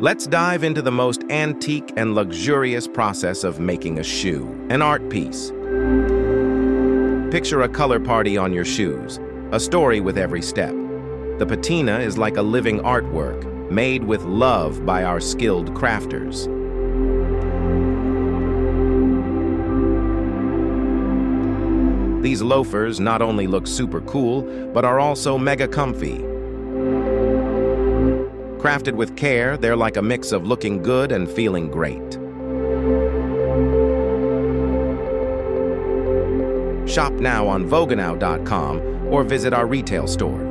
Let's dive into the most antique and luxurious process of making a shoe, an art piece. Picture a color party on your shoes, a story with every step. The patina is like a living artwork, made with love by our skilled crafters. These loafers not only look super cool, but are also mega comfy. Crafted with care, they're like a mix of looking good and feeling great. Shop now on Voganow.com or visit our retail store.